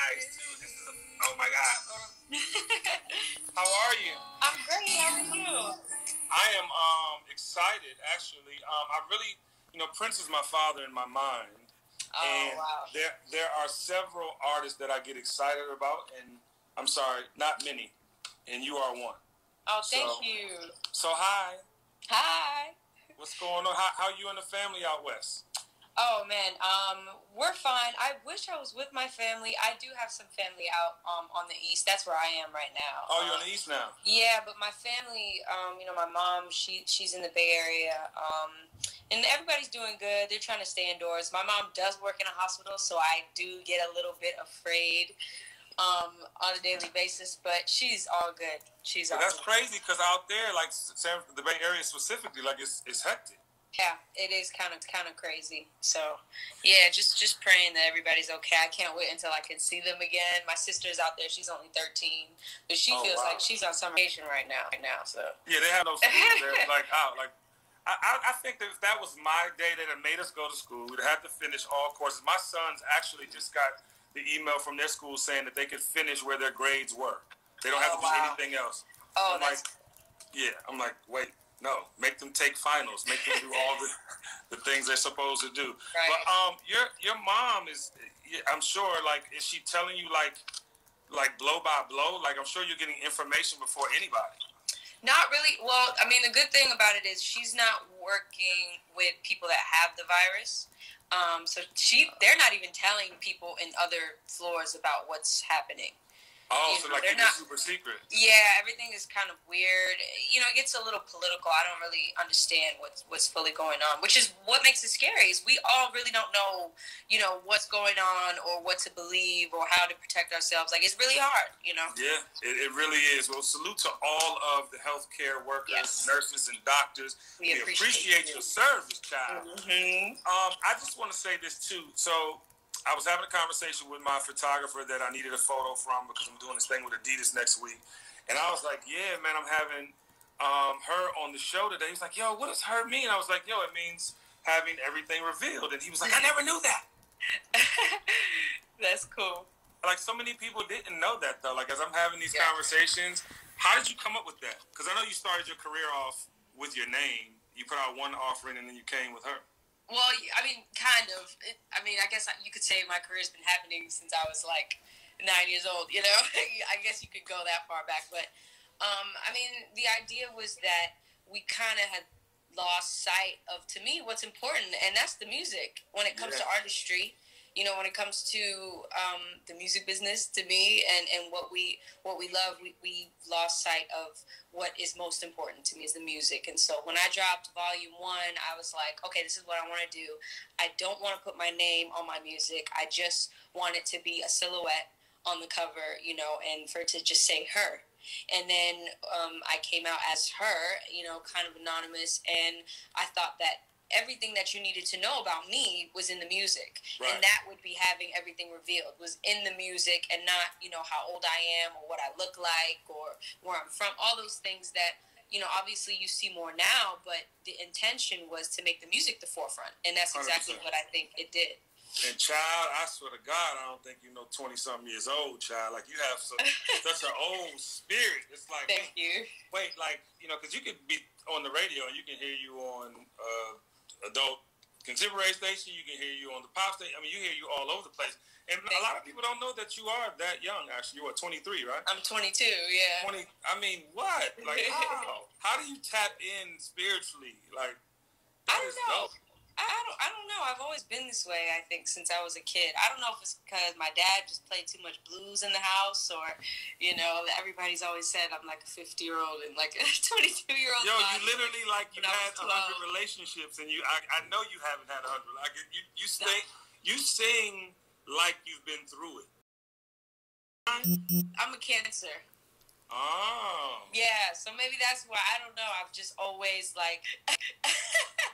nice too. This is a, oh my god. How are you? I'm great. How are you? I am um excited actually. Um, I really, you know, Prince is my father in my mind. Oh and wow. there there are several artists that I get excited about, and I'm sorry, not many, and you are one. Oh, thank So- you. So hi, Hi. what's going on? How how you and the family out west? Oh man, um, we're fine. I wish I was with my family. I do have some family out um on the east. That's where I am right now. Oh, you're on Um, the east now. Yeah, but my family, um, you know, my mom, she she's in the Bay Area, um, and everybody's doing good. They're trying to stay indoors. My mom does work in a hospital, so I do get a little bit afraid um, on a daily basis. But she's all good. She's all that's good. crazy because out there, like the Bay Area specifically, like it's it's hectic. Yeah, it is kind of kind of crazy. So, yeah, just just praying that everybody's okay. I can't wait until I can see them again. My sister's out there; she's only thirteen, but she Oh, feels wow. like she's on summer vacation right now. Right now, so Yeah, they have no schools there, like out. Like I, I, I think that if that was my day that had made us go to school, we'd have to finish all courses. My sons actually just got the email from their school saying that they could finish where their grades were. They don't have Oh, to do wow. anything else. oh, I'm like, yeah. I'm like, wait, no. Make them take finals. Make them do all the, the things they're supposed to do. right. But um, your your mom is, I'm sure, like, is she telling you like, like blow by blow? Like, I'm sure you're getting information before anybody. Not really. Well, I mean, the good thing about it is she's not working with people that have the virus. Um, so she, they're not even telling people in other floors about what's happening. Oh, You so know, like they're it's not- super secret. Yeah, everything is kind of weird. You know, it gets a little political. I don't really understand what's what's fully going on, which is what makes it scary. Is we all really don't know, you know, what's going on or what to believe or how to protect ourselves. Like it's really hard, you know. Yeah, it, it really is. Well, salute to all of the healthcare workers, Yes. nurses, and doctors. We appreciate, appreciate you. your service, child. Mm-hmm. Um, I just want to say this too. So, I was having a conversation with my photographer that I needed a photo from because I'm doing this thing with Adidas next week, and I was like, "Yeah, man, I'm having um, her on the show today." He's like, "Yo, what does her mean?" I was like, "Yo, it means having everything revealed," and he was like, "I never knew that." That's cool. like so many people didn't know that though. Like as I'm having these Yeah. conversations, how did you come up with that? Because I know you started your career off with your name. You put out one offering and then you came with her. Well, I mean, kind of. It, I mean, I guess you could say my career's been happening since I was like nine years old. You know, I guess you could go that far back. But um, I mean, the idea was that we kind of had lost sight of, to me, what's important, and that's the music. When it comes to artistry, you know, when it comes to um, the music business, to me, and, and what we what we love, we, we lost sight of what is most important to me is the music. And so when I dropped volume one, I was like, okay, this is what I want to do. I don't want to put my name on my music. I just want it to be a silhouette on the cover, you know, and for it to just say her. And then um, I came out as her, you know, kind of anonymous. And I thought that everything that you needed to know about me was in the music. Right. And that would be having everything revealed was in the music and not, you know, how old I am or what I look like or where I'm from. All those things that, you know, obviously you see more now, but the intention was to make the music the forefront. And that's exactly 100%. what I think it did. And child, I swear to God, I don't think you know twenty something years old, child. Like you have so, such an old spirit. It's like Thank you. wait, like you know, because you could be on the radio and you can hear you on uh, adult contemporary station. You can hear you on the pop station. I mean, you hear you all over the place. And a lot of people don't know that you are that young. Actually, you are 23, right? I'm 22, yeah. 20. I mean, what? Like, how? How do you tap in spiritually? Like, I don't know. dope. I don't. I don't know. I've always been this way. I think since I was a kid. I don't know if it's because my dad just played too much blues in the house, or you know, everybody's always said I'm like a 50 year old and like a 22 year old. Yo, you literally like you had was a hundred relationships, and you. I, I know you haven't had a hundred. Like you, you sing, you sing like you've been through it. I'm a cancer. Oh. Yeah, so maybe that's why I don't know. I've just always like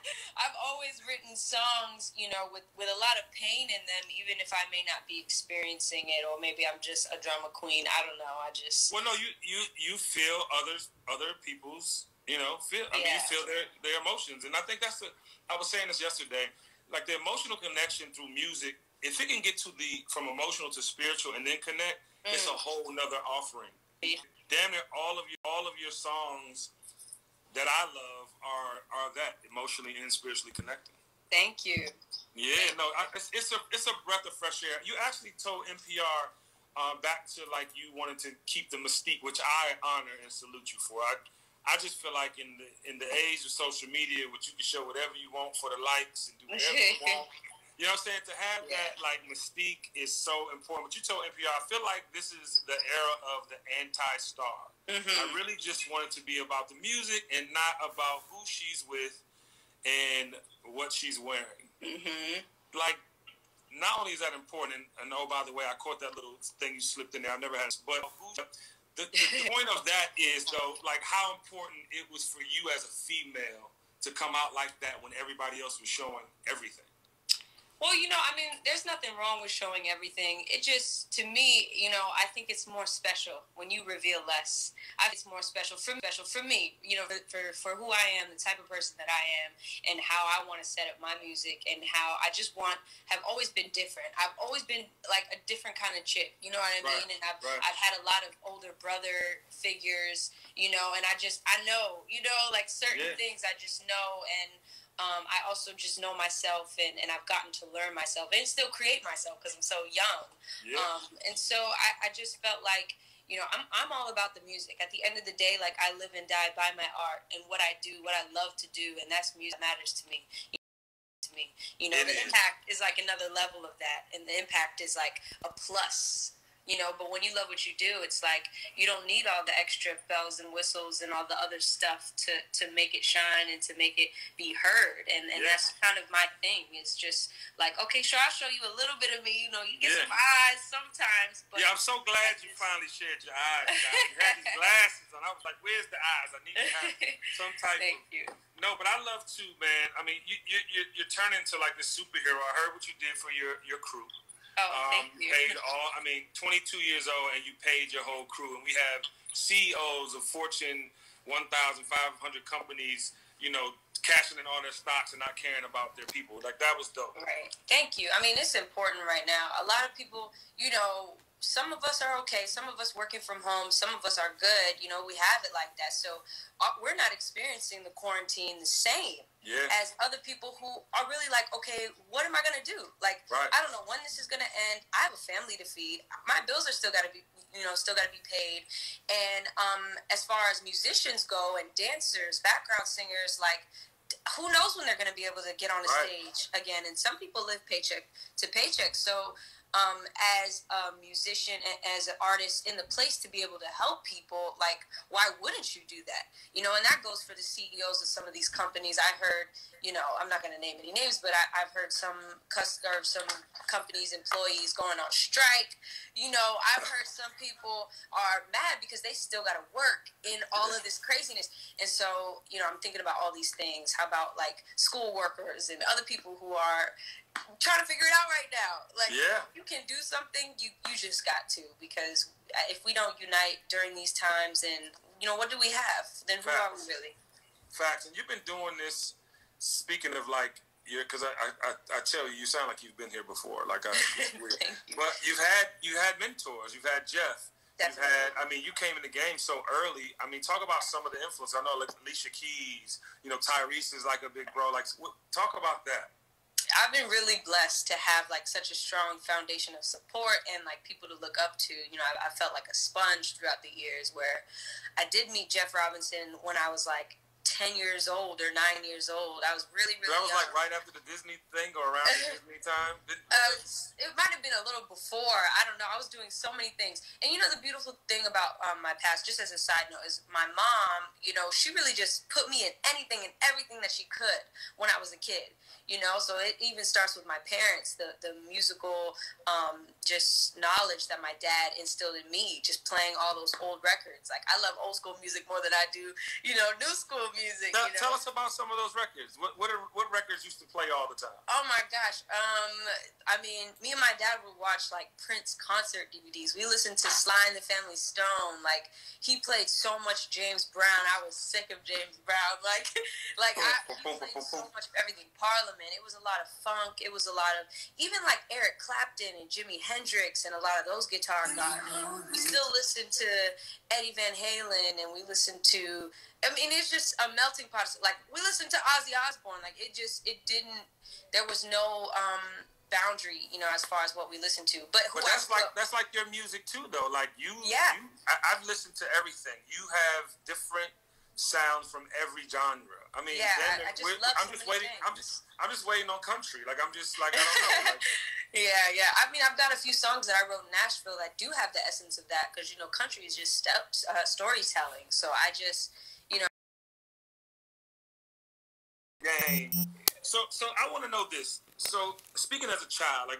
I've always written songs, you know, with with a lot of pain in them, even if I may not be experiencing it, or maybe I'm just a drama queen. I don't know. I just Well, no, you you you feel others other people's you know feel. I mean, you feel their their emotions, and I think that's the. I was saying this yesterday. Like the emotional connection through music if it can get to the from emotional to spiritual and then connect, mm. it's a mm. whole nother offering. Yeah. Damn it, all of your all of your songs that I love are are that emotionally and spiritually connected. Thank you. Yeah, no, I, it's, it's a it's a breath of fresh air. You actually told NPR uh, back to like you wanted to keep the mystique, which I honor and salute you for. I I just feel like in the in the age of social media, which you can show whatever you want for the likes and do whatever you want. You know what I'm saying? To have yeah. that like mystique is so important. But you told NPR, I feel like this is the era of the anti-star. Mm-hmm. I really just want it to be about the music and not about who she's with and what she's wearing. Mm-hmm. Like, not only is that important, and oh, by the way, I caught that little thing you slipped in there. I've never had, but the, the point of that is though, like how important it was for you as a female to come out like that when everybody else was showing everything. Well, you know, I mean, there's nothing wrong with showing everything. It just, to me, you know, I think it's more special when you reveal less. I think it's more special for special for me, you know, for, for, for who I am, the type of person that I am, and how I want to set up my music, and how I just want have always been different. I've always been like a different kind of chick, you know what I mean? Right, and I've right. I've had a lot of older brother figures, you know, and I just I know, you know, like certain yeah. things I just know and um, I also just know myself and, and I've gotten to learn myself and still create myself because I'm so young. Yeah. Um, and so I, I just felt like, you know, I'm, I'm all about the music. At the end of the day, like I live and die by my art and what I do, what I love to do, and that's music that matters to me. To me, you know, it the is. impact is like another level of that, and the impact is like a plus you know but when you love what you do it's like you don't need all the extra bells and whistles and all the other stuff to to make it shine and to make it be heard and and that's kind of my thing it's just like okay sure i'll show you a little bit of me you know you get yeah. some eyes sometimes but yeah i'm so glad you finally shared your eyes you had these glasses and i was like where's the eyes i need to have some type thank of, you no, but I love to, man. I mean, you you you you're turning into like the superhero. I heard what you did for your your crew. Oh, thank um, you. Paid all. I mean, 22 years old, and you paid your whole crew. And we have CEOs of Fortune 1,500 companies. You know, cashing in all their stocks and not caring about their people. Like that was dope. Right. Thank you. I mean, it's important right now. A lot of people, you know, some of us are okay. Some of us working from home. Some of us are good. You know, we have it like that. So uh, we're not experiencing the quarantine the same yeah. as other people who are really like, okay, what am I gonna do? Like, right. I don't know when this is gonna end. I have a family to feed. My bills are still gotta be, you know, still gotta be paid. And um, as far as musicians go and dancers, background singers, like who knows when they're going to be able to get on a right. stage again and some people live paycheck to paycheck so um, as a musician and as an artist in the place to be able to help people, like why wouldn't you do that? You know, and that goes for the CEOs of some of these companies. I heard, you know, I'm not going to name any names, but I, have heard some or some companies' employees going on strike. You know, I've heard some people are mad because they still got to work in all of this craziness. And so, you know, I'm thinking about all these things. How about like school workers and other people who are trying to figure it out right now. Like, yeah. You can do something, you you just got to because uh, if we don't unite during these times, and you know, what do we have? Then Facts. who are we really? Facts. And you've been doing this. Speaking of like yeah, because I, I, I tell you, you sound like you've been here before. Like I, you. but you've had you had mentors. You've had Jeff. Definitely. You've had. I mean, you came in the game so early. I mean, talk about some of the influence. I know like Alicia Keys. You know, Tyrese is like a big bro. Like, talk about that. I've been really blessed to have like such a strong foundation of support and like people to look up to. You know, I, I felt like a sponge throughout the years where I did meet Jeff Robinson when I was like 10 years old or 9 years old. I was really, really That was young. like right after the Disney thing or around the Disney time? Uh, it might have been a little before. I don't know. I was doing so many things. And you know, the beautiful thing about um, my past, just as a side note, is my mom, you know, she really just put me in anything and everything that she could when I was a kid. You know, so it even starts with my parents, the, the musical um, just knowledge that my dad instilled in me, just playing all those old records. Like, I love old school music more than I do, you know, new school music. Tell, you know? tell us about some of those records. What what, are, what records used to play all the time? Oh my gosh. Um, I mean, me and my dad would watch like Prince concert DVDs. We listened to Sly and the Family Stone. Like he played so much James Brown. I was sick of James Brown. Like, like I he played so much of everything. Parliament. Element. It was a lot of funk. It was a lot of even like Eric Clapton and Jimi Hendrix and a lot of those guitar guys. We still listen to Eddie Van Halen and we listen to. I mean, it's just a melting pot. Like we listened to Ozzy Osbourne. Like it just it didn't. There was no. um boundary, you know, as far as what we listen to. But, but that's like that's like your music too, though. Like you, yeah. You, I, have listened to everything. You have different sounds from every genre. I mean, yeah, I, I just love I'm just waiting. Things. I'm just I'm just waiting on country. Like I'm just like I don't know. Like, yeah, yeah. I mean, I've got a few songs that I wrote in Nashville that do have the essence of that because you know, country is just steps, uh, storytelling. So I just, you know. Game. So, so I want to know this. So, speaking as a child, like,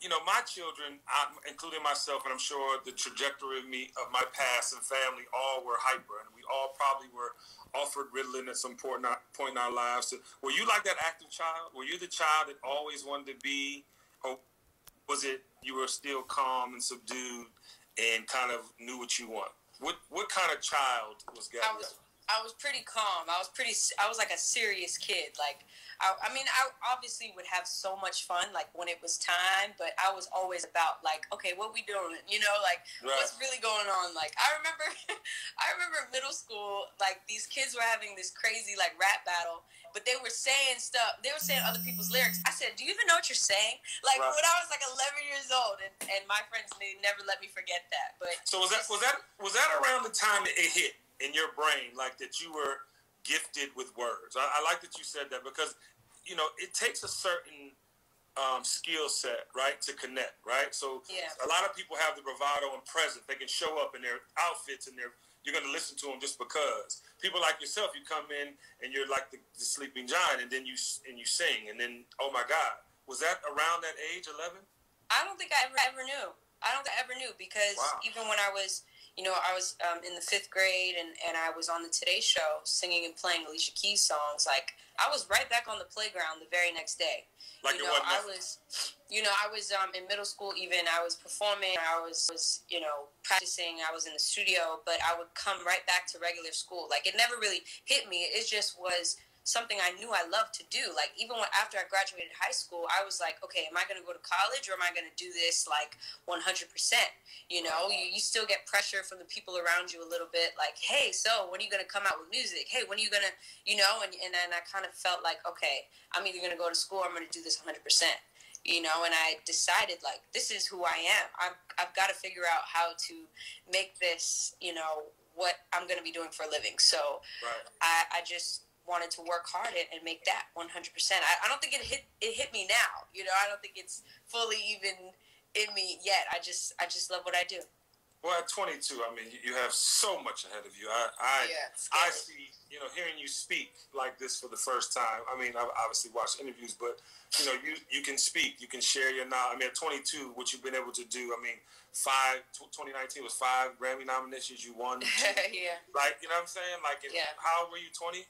you know, my children, I, including myself, and I'm sure the trajectory of me, of my past and family, all were hyper, and we all probably were offered Ritalin at some point in our, point in our lives. So, were you like that active child? Were you the child that always wanted to be, or was it you were still calm and subdued and kind of knew what you want? What what kind of child was Gabby? I was I was pretty calm. I was pretty. I was like a serious kid. Like I, I mean, I obviously would have so much fun, like when it was time, but I was always about like, okay, what we doing? You know, like right. what's really going on? Like I remember, I remember middle school, like these kids were having this crazy like rap battle, but they were saying stuff. They were saying other people's lyrics. I said, do you even know what you're saying? Like right. when I was like 11 years old, and, and my friends they never let me forget that. But so was that was that was that around the time that it hit in your brain, like that you were gifted with words. I, I, like that you said that because you know it takes a certain um, skill set, right, to connect, right. So yeah. a lot of people have the bravado and presence. They can show up in their outfits and they're you're going to listen to them just because. People like yourself, you come in and you're like the, the sleeping giant, and then you and you sing, and then oh my God, was that around that age, eleven? I don't think I ever ever knew. I don't think I ever knew because wow. even when I was you know, I was um, in the fifth grade and, and I was on the Today Show singing and playing Alicia Keys songs. Like, I was right back on the playground the very next day. Like you know, I was, you know, I was um, in middle school. Even I was performing. I was, was, you know, practicing. I was in the studio, but I would come right back to regular school. Like it never really hit me. It just was something I knew I loved to do. Like even when, after I graduated high school, I was like, okay, am I going to go to college or am I going to do this like 100%? You know, you, you still get pressure from the people around you a little bit like, hey, so when are you going to come out with music? Hey, when are you going to, you know, and, and then I kind of felt like, okay, I'm either going to go to school or I'm going to do this 100% you know and i decided like this is who i am i have got to figure out how to make this you know what i'm going to be doing for a living so right. I, I just wanted to work hard at and make that 100%. I, I don't think it hit it hit me now. You know, I don't think it's fully even in me yet. I just I just love what I do. Well, at 22, I mean, you have so much ahead of you. I I, yeah, I see, you know, hearing you speak like this for the first time. I mean, I've obviously watched interviews, but you know, you you can speak, you can share your knowledge. I mean, at 22, what you've been able to do. I mean, five 2019 was five Grammy nominations. You won. yeah. Like you know what I'm saying? Like, yeah. how were you? 20?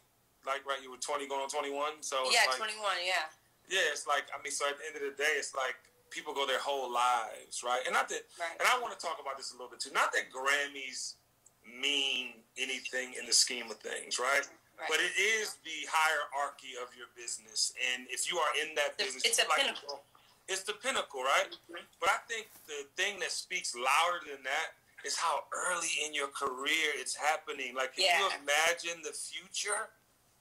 Like right you were 20 going on 21 so yeah like, 21 yeah yeah it's like i mean so at the end of the day it's like people go their whole lives right and not that right. and i want to talk about this a little bit too not that grammys mean anything in the scheme of things right Right. But it is the hierarchy of your business, and if you are in that business, it's a like, pinnacle. It's the pinnacle, right? Mm-hmm. But I think the thing that speaks louder than that is how early in your career it's happening. Like, can yeah. you imagine the future?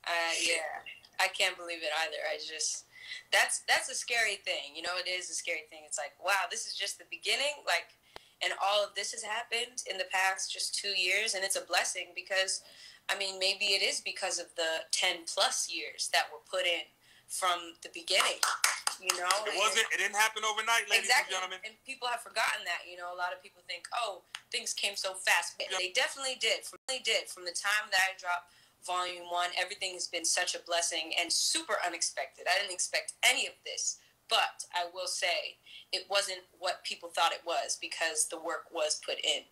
Uh, yeah, I can't believe it either. I just that's that's a scary thing. You know, it is a scary thing. It's like, wow, this is just the beginning. Like, and all of this has happened in the past just two years, and it's a blessing because, I mean, maybe it is because of the ten plus years that were put in from the beginning. You know, it wasn't. It didn't happen overnight, ladies exactly. and gentlemen. And people have forgotten that. You know, a lot of people think, oh, things came so fast. But they definitely did. From they did from the time that I dropped Volume One. Everything has been such a blessing and super unexpected. I didn't expect any of this, but I will say it wasn't what people thought it was because the work was put in.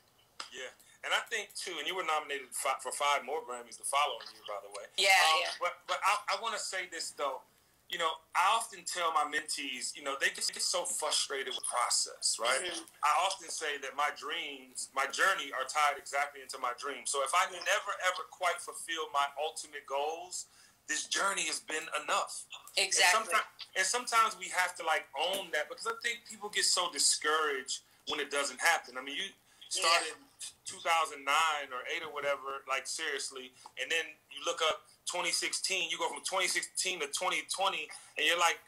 Yeah. And I think too, and you were nominated for five more Grammys the following year, by the way. Yeah, um, yeah. But but I, I want to say this though, you know, I often tell my mentees, you know, they get so frustrated with process, right? Mm-hmm. I often say that my dreams, my journey are tied exactly into my dreams. So if I never ever quite fulfill my ultimate goals, this journey has been enough. Exactly. And sometimes, and sometimes we have to like own that because I think people get so discouraged when it doesn't happen. I mean, you started yeah. 2009 or 8 or whatever, like seriously, and then you look up 2016, you go from 2016 to 2020, and you're like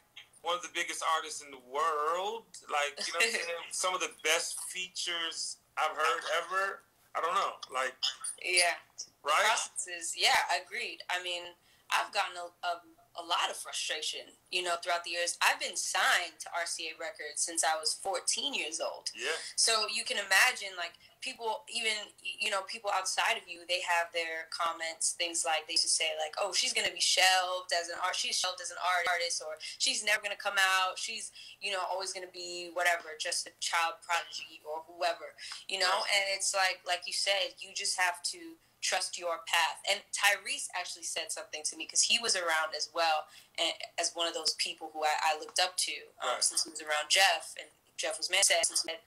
one of the biggest artists in the world. Like, you know, some of the best features I've heard ever. I don't know, like, yeah, right? Processes, yeah, agreed. I mean, I've gotten a, a a lot of frustration, you know, throughout the years. I've been signed to RCA Records since I was 14 years old. Yeah. So you can imagine, like, people, even, you know, people outside of you, they have their comments, things like they just say, like, oh, she's going to be shelved as an art, she's shelved as an art artist, or she's never going to come out. She's, you know, always going to be whatever, just a child prodigy or whoever, you know? And it's like, like you said, you just have to trust your path. And Tyrese actually said something to me because he was around as well and, as one of those people who I, I looked up to um, right. since he was around Jeff. And Jeff was man said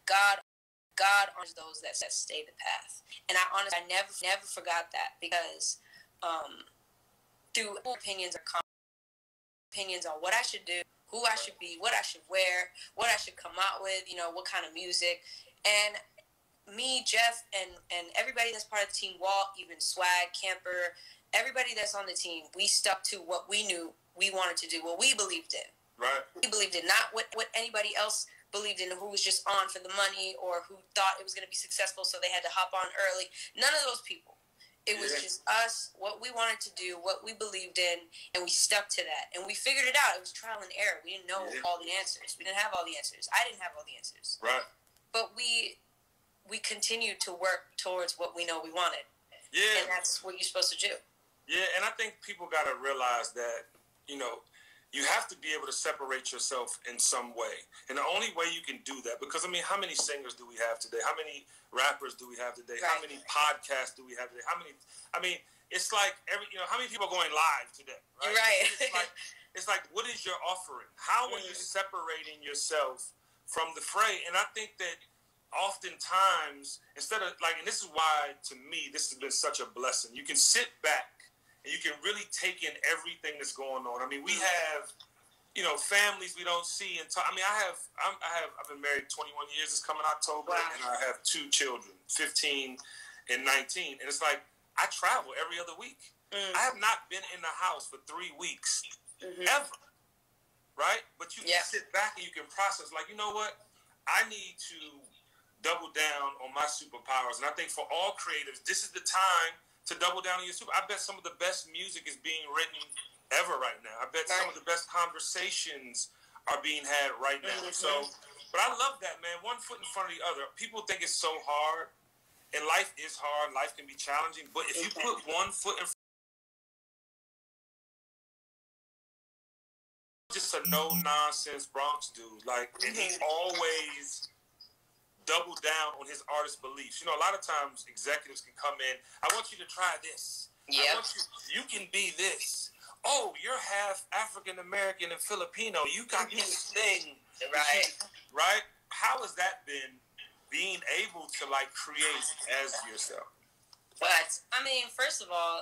God God honors those that, that stay the path. And I honestly I never never forgot that because um, through opinions or opinions on what I should do, who I should be, what I should wear, what I should come out with, you know, what kind of music. And me, Jeff, and and everybody that's part of the team, Walt, even Swag, Camper, everybody that's on the team, we stuck to what we knew we wanted to do, what we believed in. Right. We believed in not what what anybody else believed in, who was just on for the money or who thought it was going to be successful, so they had to hop on early. None of those people. It was yeah. just us, what we wanted to do, what we believed in, and we stuck to that. And we figured it out. It was trial and error. We didn't know yeah. all the answers. We didn't have all the answers. I didn't have all the answers. Right. But we we continued to work towards what we know we wanted. Yeah. And that's what you're supposed to do. Yeah, and I think people got to realize that, you know, you have to be able to separate yourself in some way. And the only way you can do that, because I mean, how many singers do we have today? How many rappers do we have today? Right. How many podcasts do we have today? How many, I mean, it's like every, you know, how many people are going live today? Right. right. It's, like, it's like, what is your offering? How are you separating yourself from the fray? And I think that oftentimes instead of like and this is why to me this has been such a blessing you can sit back and you can really take in everything that's going on i mean we have you know families we don't see and i mean i have I'm, i have i've been married 21 years it's coming october wow. and i have two children 15 and 19 and it's like i travel every other week mm. i have not been in the house for three weeks mm-hmm. ever right but you yeah. can sit back and you can process like you know what i need to double down on my superpowers. And I think for all creatives, this is the time to double down on your super. I bet some of the best music is being written ever right now. I bet right. some of the best conversations are being had right now. Mm-hmm. So, but I love that, man. One foot in front of the other. People think it's so hard, and life is hard. Life can be challenging, but if you put one foot in front of the other just a no nonsense Bronx dude, like, and he mm-hmm. always double down on his artist beliefs. You know, a lot of times executives can come in. I want you to try this. Yeah. You, you, can be this. Oh, you're half African American and Filipino. You got this thing. Right. right. How has that been? Being able to like create as yourself. But I mean, first of all,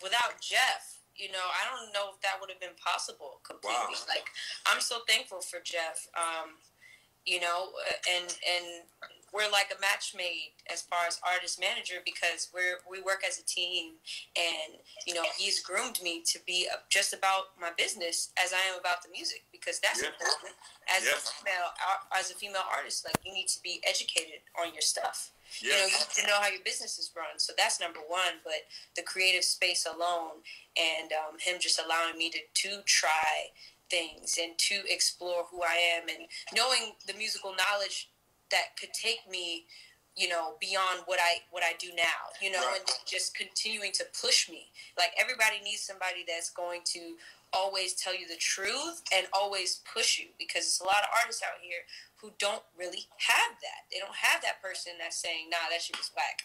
without Jeff, you know, I don't know if that would have been possible completely. Wow. Like, I'm so thankful for Jeff. Um, you know, and and we're like a match made as far as artist manager because we're we work as a team, and you know he's groomed me to be just about my business as I am about the music because that's yeah. important as yeah. a female as a female artist. Like you need to be educated on your stuff. Yeah. You know, you need to know how your business is run. So that's number one. But the creative space alone, and um, him just allowing me to to try things and to explore who I am and knowing the musical knowledge that could take me you know beyond what i what i do now you know right. and just continuing to push me like everybody needs somebody that's going to always tell you the truth and always push you because there's a lot of artists out here who don't really have that. They don't have that person that's saying nah that shit was whack.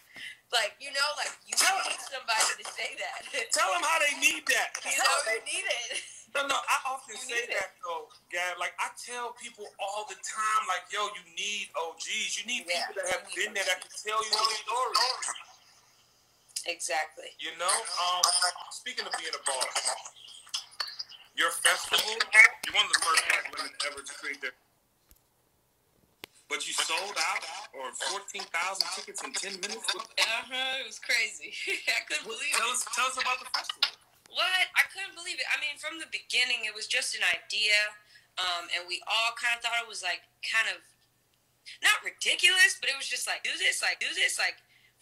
Like you know like you need somebody to say that. Tell them how they need that. You know they need it. No, no, I often you say that though, Gab. Like I tell people all the time, like, yo, you need OGs. You need yeah, people that have been there that can tell you the story. Exactly. You know, um, speaking of being a boss, your festival, you're one of the first black women ever to create their. But you sold out or 14,000 tickets in 10 minutes? Uh-huh, it was crazy. I couldn't believe tell it. Us, tell us about the festival. What? I couldn't believe it. I mean, from the beginning, it was just an idea, um, and we all kind of thought it was like kind of not ridiculous, but it was just like do this, like do this, like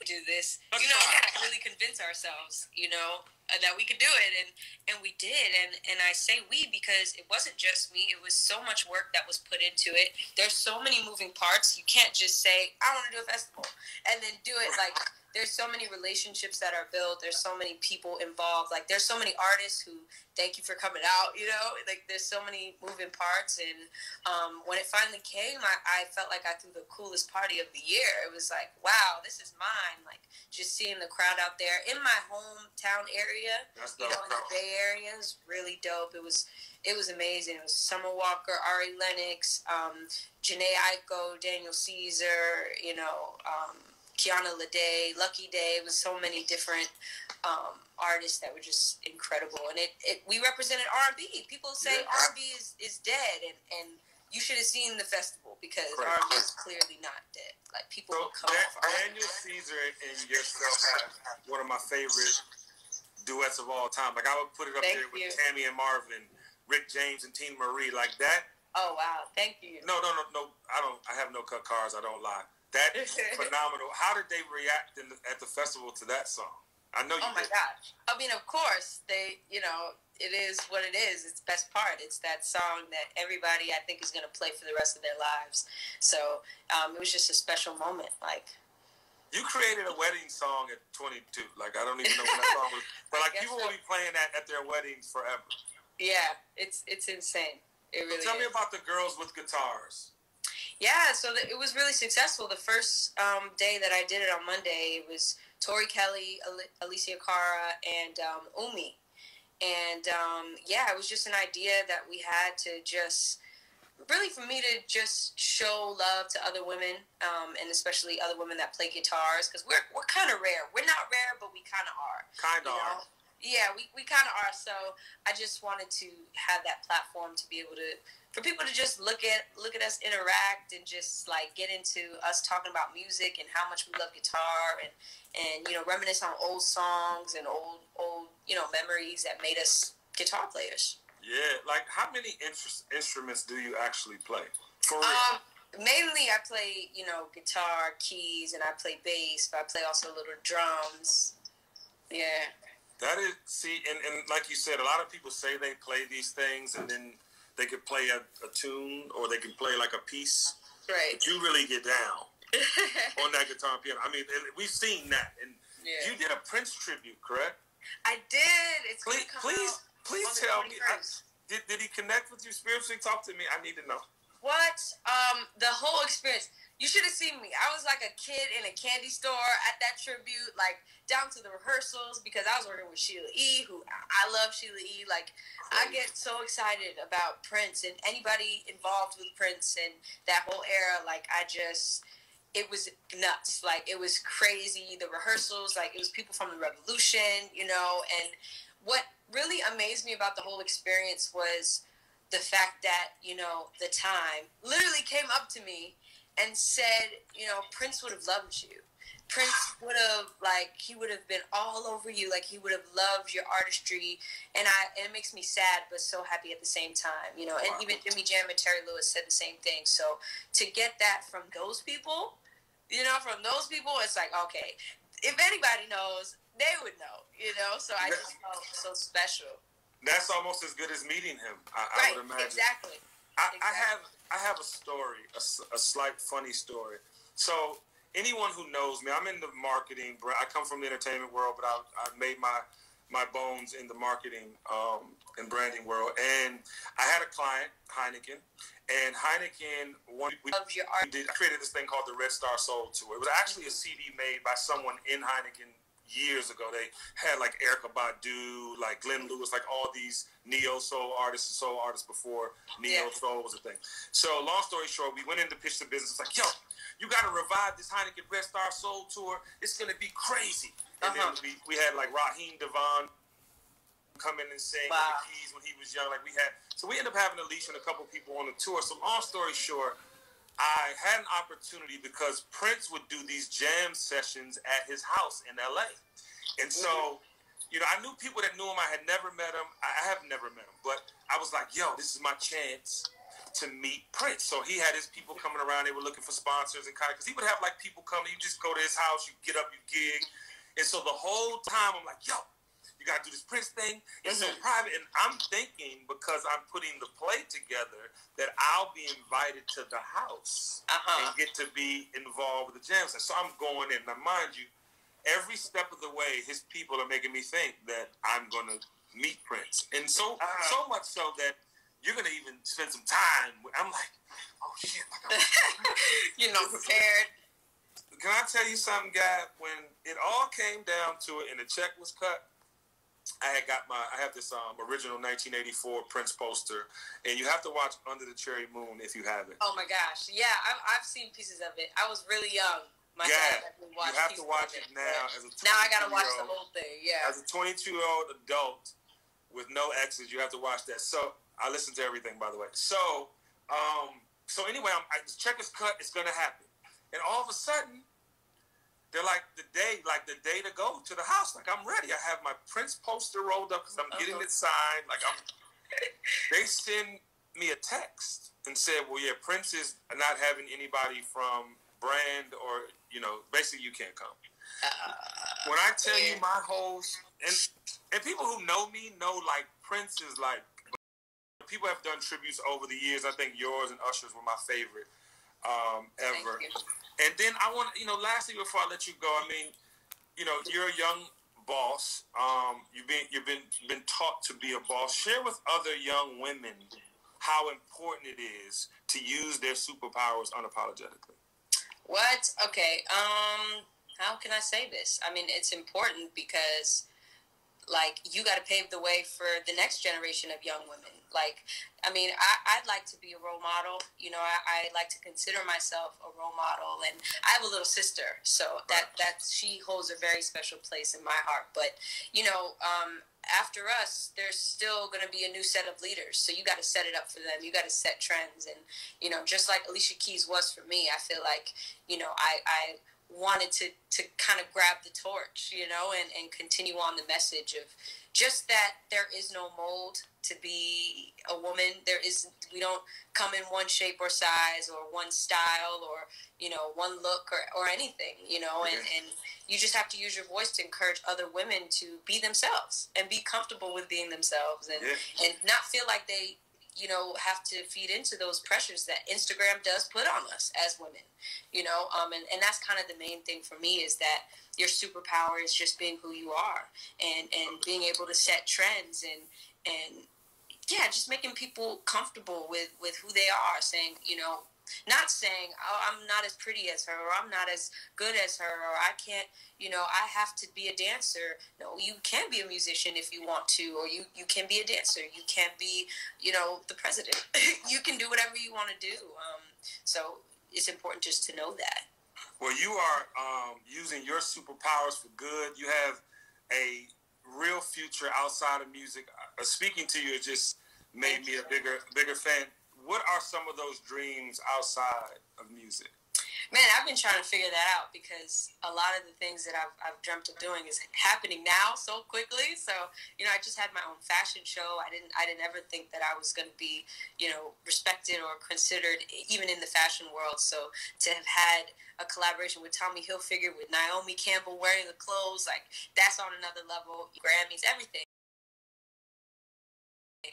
do this. You know, try. we had to really convince ourselves, you know, uh, that we could do it, and and we did. And and I say we because it wasn't just me. It was so much work that was put into it. There's so many moving parts. You can't just say I want to do a festival and then do it like. There's so many relationships that are built. There's so many people involved. Like there's so many artists who thank you for coming out. You know, like there's so many moving parts. And um, when it finally came, I, I felt like I threw the coolest party of the year. It was like, wow, this is mine. Like just seeing the crowd out there in my hometown area, That's you know, in the Bay Area is really dope. It was it was amazing. It was Summer Walker, Ari Lennox, um, Jhené Aiko, Daniel Caesar, you know, um, Kiana Lede, Lucky Daye. It was so many different um, artists that were just incredible, and it, it we represented R and B. People say Yeah. R and B is, is dead, and and you should have seen the festival because Right. R and B is clearly not dead. Like people So come Dan- off. R&B. Daniel Caesar and yourself have one of my favorite duets of all time. Like I would put it up Thank there with you. Tammi and Marvin, Rick James and Teena Marie. Like that. Oh wow, thank you. No, no, no, no. I don't. I have no cut cars. I don't lie. That is phenomenal. How did they react in the, at the festival to that song? I know you. Oh my did. gosh. I mean, of course, they, you know, it is what it is. It's the best part. It's that song that everybody, I think, is going to play for the rest of their lives. So um, it was just a special moment. Like, You created a wedding song at 22. Like I don't even know when that song was, but like people so. will be playing that at their weddings forever. yeah, it's it's insane. It really Tell me about the girls with guitars. Yeah, so the, it was really successful. The first um, day that I did it on Monday, it was Tori Kelly, Ali- Alessia Cara, and um, Umi. And um, yeah, it was just an idea that we had to just really for me to just show love to other women, um, and especially other women that play guitars, because we're we're kind of rare. We're not rare, but we kind of are. Kind you of. know? Yeah, we, we kind of are. So I just wanted to have that platform to be able to, for people to just look at look at us interact and just like get into us talking about music and how much we love guitar and and you know reminisce on old songs and old old you know memories that made us guitar players. Yeah, like how many instru- instruments do you actually play? For real. Um, mainly I play you know guitar, keys, and I play bass, but I play also little drums. Yeah. That is see, and, and like you said, a lot of people say they play these things and then they could play a, a tune or they can play like a piece. Right. But you really get down on that guitar and piano. I mean, we've seen that. And yeah. you did a Prince tribute, correct? I did. It's Please, please, please tell me. I, did, did he connect with you spiritually? Talk to me. I need to know. What? Um, the whole experience. You should have seen me. I was like a kid in a candy store at that tribute, like down to the rehearsals because I was working with Sheila E, who I love Sheila E. Like I get so excited about Prince and anybody involved with Prince and that whole era. Like I just, it was nuts. Like it was crazy. The rehearsals, like it was people from the Revolution, you know. And what really amazed me about the whole experience was the fact that you know the time literally came up to me and said, you know, Prince would have loved you. Prince would have like he would have been all over you, like he would have loved your artistry, and I and it makes me sad but so happy at the same time, you know. And Wow. even Jimmy Jam and Terry Lewis said the same thing. So to get that from those people, you know, from those people, it's like okay, if anybody knows, they would know, you know. So I just felt so special. That's almost as good as meeting him. I, I right? would imagine. Exactly. I, I have I have a story, a slight funny story. So anyone who knows me, I'm in the marketing. I come from the entertainment world, but I, I made my my bones in the marketing um, and branding world. And I had a client, Heineken, and Heineken. One, we, Of your art. we did, I created this thing called the Red Star Soul Tour. It was actually a CD made by someone in Heineken years ago. They had like Erykah Badu, like Glenn Lewis, like all these neo soul artists and soul artists before neo soul was a thing. So long story short, we went in to pitch the business. Like, yo, you got to revive this Heineken Red Star Soul tour. It's gonna be crazy. And uh-huh. then we, we had like Raheem DeVaughn come in and sing wow. the keys when he was young. Like we had, so we ended up having Alicia and a couple people on the tour. So long story short, I had an opportunity because Prince would do these jam sessions at his house in LA. And so, mm-hmm. you know, I knew people that knew him. I had never met him. I have never met him. But I was like, yo, this is my chance to meet Prince. So he had his people coming around. They were looking for sponsors and kind of, because he would have like people coming. You just go to his house, you get up, you gig. And so the whole time I'm like, yo, got to do this Prince thing. It's mm-hmm. so private. And I'm thinking because I'm putting the play together that I'll be invited to the house uh-huh. and get to be involved with the jam. So I'm going in. Now, mind you, every step of the way, his people are making me think that I'm going to meet Prince. And so, uh-huh. so much so that you're going to even spend some time. With, I'm like, oh shit. Like you know, prepared. Can I tell you something, guy? When it all came down to it and the check was cut, I had got my I have this um, original 1984 Prince poster, and you have to watch Under the Cherry Moon if you haven't. Oh my gosh, yeah, I've, I've seen pieces of it. I was really young. My yeah, you have to watch it, it now. As a now I gotta watch the whole thing. Yeah. As a 22 year old adult with no exes, you have to watch that. So I listen to everything, by the way. So, um, so anyway, I'm, I, check is cut. It's gonna happen, and all of a sudden they're like the day, like the day to go to the house. Like I'm ready. I have my Prince poster rolled up because I'm uh-huh. getting it signed. Like I'm. they send me a text and said, "Well, yeah, Prince is not having anybody from brand or you know, basically you can't come." Uh, when I tell you my whole and and people who know me know like Prince is like people have done tributes over the years. I think yours and Usher's were my favorite um, ever. And then I want you know, lastly before I let you go, I mean, you know, you're a young boss. Um, you've been you've been been taught to be a boss. Share with other young women how important it is to use their superpowers unapologetically. What? Okay. Um, how can I say this? I mean, it's important because like you got to pave the way for the next generation of young women like i mean I, I'd like to be a role model you know I, I, like to consider myself a role model and i have a little sister so that that she holds a very special place in my heart but you know um, after us there's still going to be a new set of leaders so you got to set it up for them you got to set trends and you know just like alicia keys was for me i feel like you know i i wanted to to kind of grab the torch, you know, and, and continue on the message of just that there is no mold to be a woman. There is we don't come in one shape or size or one style or you know one look or, or anything, you know, and, and you just have to use your voice to encourage other women to be themselves and be comfortable with being themselves and yeah. and not feel like they you know, have to feed into those pressures that Instagram does put on us as women, you know, um, and, and that's kind of the main thing for me is that your superpower is just being who you are and, and being able to set trends and, and yeah, just making people comfortable with, with who they are saying, you know, not saying, oh, I'm not as pretty as her, or I'm not as good as her, or I can't, you know, I have to be a dancer. No, you can be a musician if you want to, or you, you can be a dancer. You can't be, you know, the president. you can do whatever you want to do. Um, so it's important just to know that. Well, you are um, using your superpowers for good. You have a real future outside of music. Uh, speaking to you, it just made Thank me you. a bigger, bigger fan what are some of those dreams outside of music? Man, I've been trying to figure that out because a lot of the things that I've, I've dreamt of doing is happening now so quickly. So, you know, I just had my own fashion show. I didn't, I didn't ever think that I was going to be, you know, respected or considered even in the fashion world. So to have had a collaboration with Tommy Hilfiger, with Naomi Campbell wearing the clothes, like that's on another level. Grammys, everything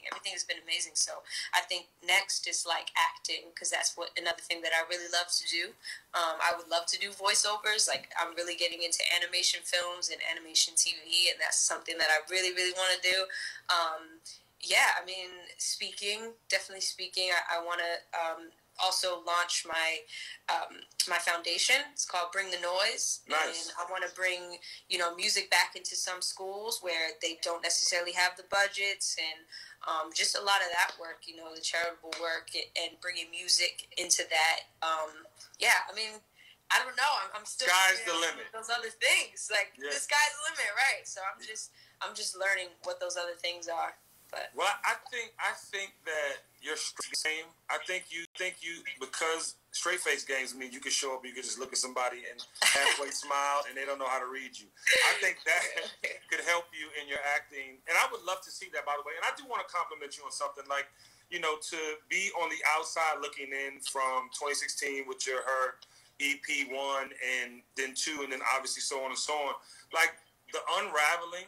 everything has been amazing. So I think next is like acting because that's what another thing that I really love to do. Um, I would love to do voiceovers. Like I'm really getting into animation films and animation TV, and that's something that I really really want to do. Um, yeah, I mean, speaking, definitely speaking. I, I want to um, also launch my um, my foundation. It's called Bring the Noise, nice. and I want to bring you know music back into some schools where they don't necessarily have the budgets and um, just a lot of that work. You know, the charitable work and bringing music into that. Um, yeah, I mean. I don't know. I'm, I'm still. Sky's the limit. Those other things, like yeah. the sky's the limit, right? So I'm just, I'm just learning what those other things are. But well, I think I think that your straight game. I think you think you because straight face games mean you can show up, you can just look at somebody and halfway smile, and they don't know how to read you. I think that could help you in your acting, and I would love to see that. By the way, and I do want to compliment you on something like you know to be on the outside looking in from 2016 with your her EP one and then two, and then obviously so on and so on. Like the unraveling,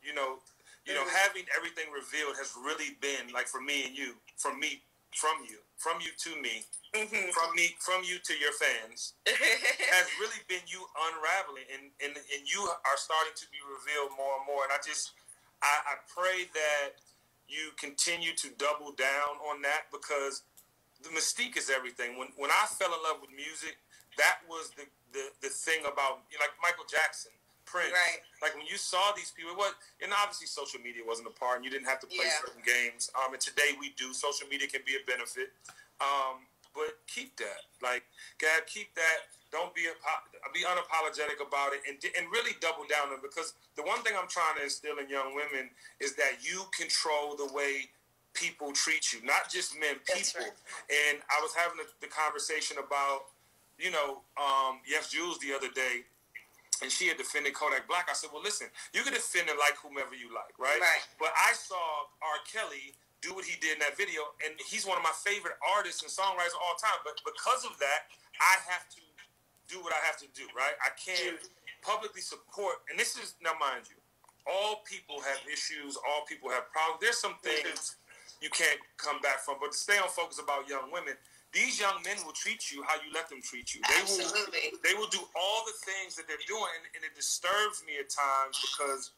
you know, you know, having everything revealed has really been like for me and you, from me, from you, from you to me, mm-hmm. from me, from you to your fans, has really been you unraveling, and, and and you are starting to be revealed more and more. And I just, I, I pray that you continue to double down on that because the mystique is everything. When when I fell in love with music, that was the the, the thing about you know, like Michael Jackson Prince. Right. Like when you saw these people, what and obviously social media wasn't a part, and you didn't have to play yeah. certain games. Um, and today we do. Social media can be a benefit. Um, but keep that. Like, Gab, keep that. Don't be be unapologetic about it, and and really double down on it because the one thing I'm trying to instill in young women is that you control the way people treat you, not just men, people. Right. And I was having a, the conversation about, you know, um, yes, Jules the other day and she had defended Kodak Black. I said, well, listen, you can defend him like whomever you like, right? Right. But I saw R. Kelly do what he did in that video, and he's one of my favorite artists and songwriters of all time. But because of that, I have to do what I have to do, right? I can't publicly support, and this is now, mind you, all people have issues, all people have problems. There's some things you can't come back from, but to stay on focus about young women, these young men will treat you how you let them treat you. They Absolutely. will they will do all the things that they're doing and it disturbs me at times because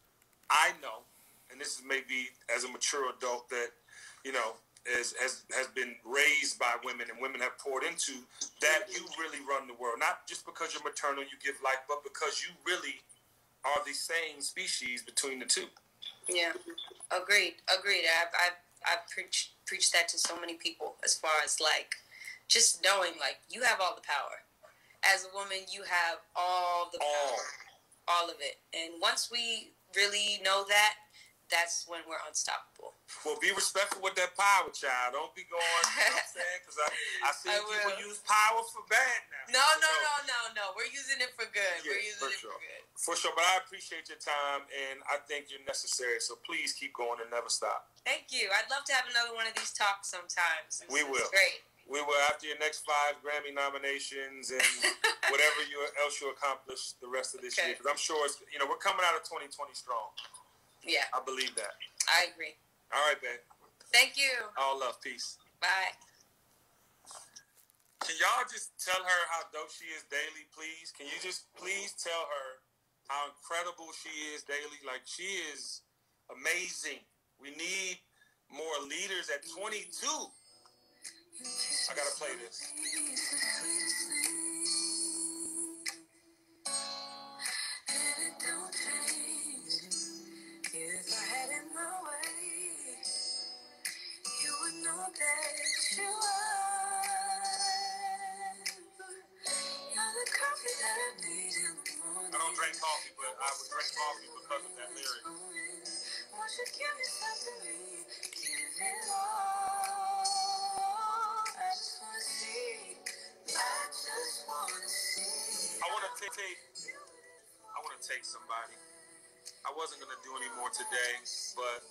I know, and this is maybe as a mature adult that, you know, is, has has been raised by women and women have poured into that you really run the world. Not just because you're maternal, you give life, but because you really are the same species between the two. Yeah, agreed, agreed. I've I've, I've preached preached that to so many people as far as like just knowing like you have all the power. As a woman, you have all the power, all of it. And once we really know that, that's when we're unstoppable. Well, be respectful with that power, child. Don't be going, you know what I'm saying? Because I, I see I people use power for bad now. No, no, no, no, no. We're using it for good. Yeah, we're using for it sure. for good. For sure. But I appreciate your time, and I think you're necessary. So please keep going and never stop. Thank you. I'd love to have another one of these talks sometimes. We will. Great we will after your next five Grammy nominations and whatever you else you accomplish the rest of this okay. year. Because I'm sure it's you know we're coming out of 2020 strong. Yeah, I believe that. I agree. All right, babe. Thank you. All love, peace. Bye. Can y'all just tell her how dope she is daily, please? Can you just please tell her how incredible she is daily? Like she is amazing. We need more leaders at 22 I gotta play this. I don't drink coffee, but I would drink coffee because of that lyric. Won't you give me something? Give it all. I want to take. I want to take somebody. I wasn't gonna do any more today, but